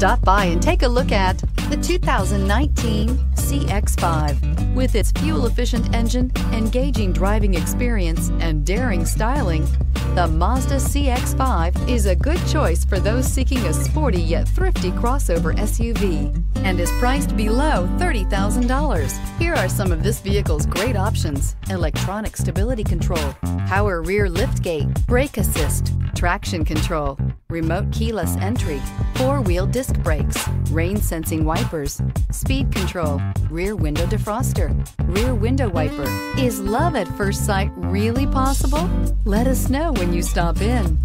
Stop by and take a look at the 2019 CX-5. With its fuel-efficient engine, engaging driving experience, and daring styling, the Mazda CX-5 is a good choice for those seeking a sporty yet thrifty crossover SUV and is priced below $30,000. Here are some of this vehicle's great options. Electronic stability control, power rear liftgate, brake assist, traction control, remote keyless entry, four-wheel disc brakes, rain-sensing wipers, speed control, rear window defroster, rear window wiper. Is love at first sight really possible? Let us know when you stop in.